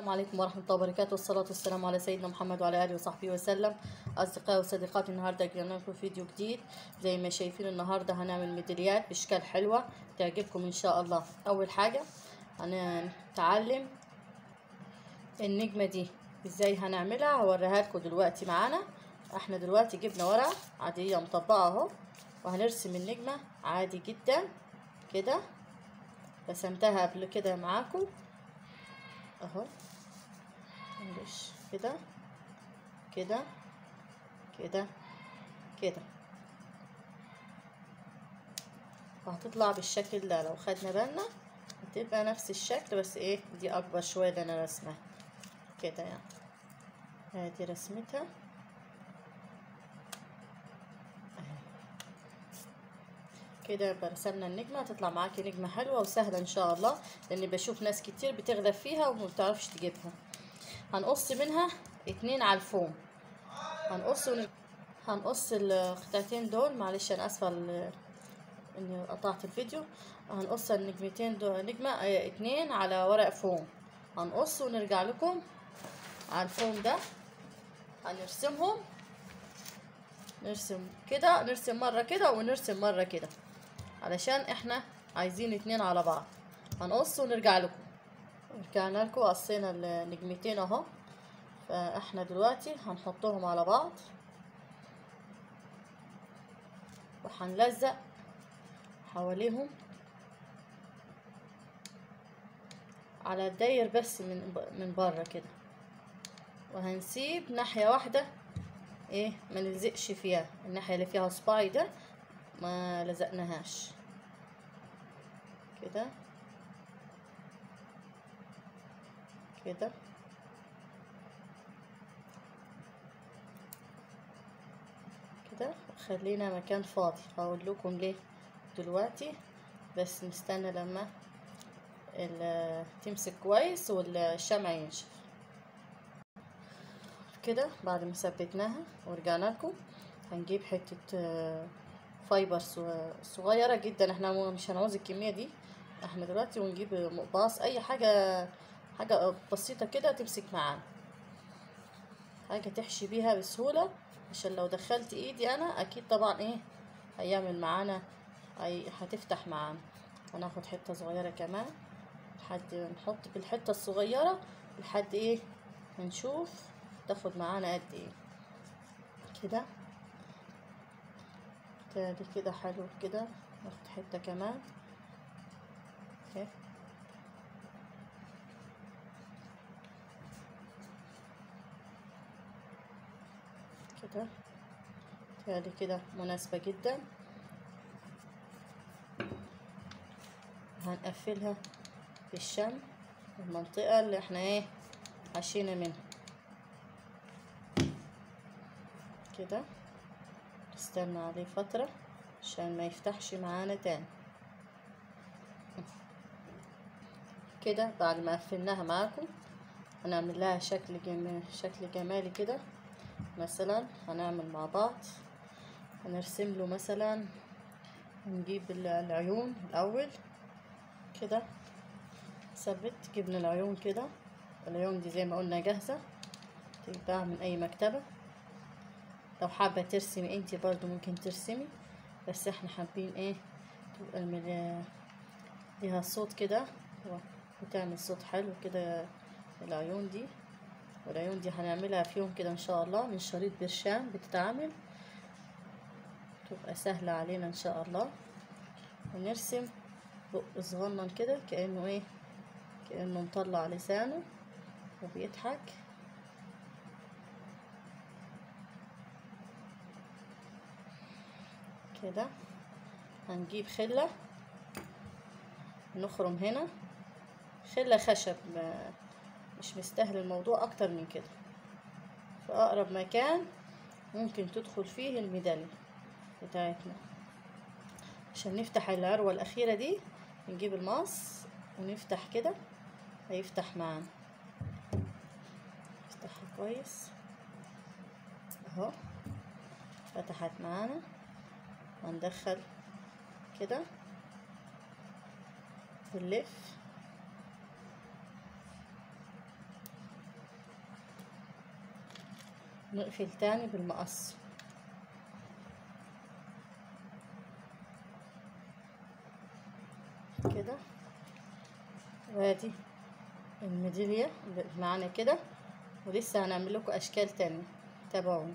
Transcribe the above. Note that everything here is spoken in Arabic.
السلام عليكم ورحمة الله وبركاته. والصلاة والسلام على سيدنا محمد وعلى آله وصحبه وسلم. أصدقائي وصديقاتي النهاردة جبنا لكم فيديو جديد. زي ما شايفين النهاردة هنعمل ميداليات بأشكال حلوة تعجبكم إن شاء الله. أول حاجة هنتعلم النجمة دي. إزاي هنعملها؟ هوريها لكم دلوقتي معانا. إحنا دلوقتي جبنا ورقة عادية مطبقة أهو. وهنرسم النجمة عادي جدا. كده رسمتها قبل كده معاكم. أهو. معلش كده. كده. كده. كده. وهتطلع بالشكل ده. لو خدنا بالنا هتبقى نفس الشكل بس إيه؟ دي أكبر شوية اللي أنا رسمها. كده يعني. ادي رسمتها. كده يبقى رسمنا النجمة هتطلع معاكي نجمة حلوة وسهلة إن شاء الله لأني بشوف ناس كتير بتغلب فيها وما بتعرفش تجيبها. هنقص منها اتنين على الفوم. هنقص ون... هنقص القطعتين دول معلش أنا آسفة إني قطعت الفيديو. هنقص النجمتين دول نجمة آه اتنين على ورق فوم. هنقص ونرجع لكم على الفوم ده. هنرسمهم. نرسم كده نرسم مرة كده ونرسم مرة كده. علشان إحنا عايزين اتنين على بعض. هنقص ونرجع لكم. رجعنا لكم قصينا النجمتين اهو. فاحنا دلوقتي هنحطهم على بعض. وهنلزق حواليهم. على الداير بس من من بره كده. وهنسيب ناحية واحدة إيه ما نلزقش فيها. الناحية اللي فيها صباعي ده ما لزقناهاش. كده. كده. كده. خلينا مكان فاضي. هقول لكم ليه دلوقتي. بس نستنى لما تمسك كويس والشمع ينشف. كده بعد ما ثبتناها ورجعنا لكم. هنجيب حتة فايبر صغيرة جدا. إحنا مش هنعوز الكمية دي. إحنا دلوقتي ونجيب مقباص أي حاجة حاجة بسيطة كده تمسك معانا. حاجة تحشي بيها بسهولة. عشان لو دخلت إيدي أنا أكيد طبعا إيه هيعمل معانا. هتفتح معانا. هناخد حتة صغيرة كمان. لحد نحط بالحته الصغيرة لحد إيه هنشوف تاخد معانا قد إيه. كده. تاني كده حلو كده ناخد حتة كمان. أوكي. كده. تاني كده مناسبة جدا. هنقفلها بالشمع المنطقة اللي إحنا إيه حشينا منها. كده. نستنى عليه فترة عشان ما يفتحش معانا تاني. كده بعد ما قفلناها معاكم هنعمل لها شكل جمالي شكل جمالي كده. مثلا هنعمل مع بعض هنرسم له مثلا نجيب العيون الأول كده. ثبت جبنا العيون كده. العيون دي زي ما قلنا جاهزة تتباع من أي مكتبة. لو حابة ترسمي انتي برضو ممكن ترسمي بس إحنا حابين إيه تبقى المل... ليها صوت كده وتعمل صوت حلو كده العيون دي. والعيون دي هنعملها في يوم كده إن شاء الله من شريط برشام بتتعمل. تبقى سهلة علينا إن شاء الله. ونرسم بق صغنن كده كأنه إيه كأنه مطلع لسانه وبيضحك. كده. هنجيب خلة. نخرم هنا. خلة خشب. مش مستاهل الموضوع أكتر من كده. في أقرب مكان ممكن تدخل فيه الميدالية بتاعتنا. عشان نفتح العروة الأخيرة دي نجيب المقص ونفتح كده. هيفتح معانا. نفتحها كويس. أهو. فتحت معانا. وندخل كده. ونلف نقفل تاني بالمقص. كده. وادي الميدالية معانا كده. ولسه هنعمل لكم أشكال تانية. تابعوني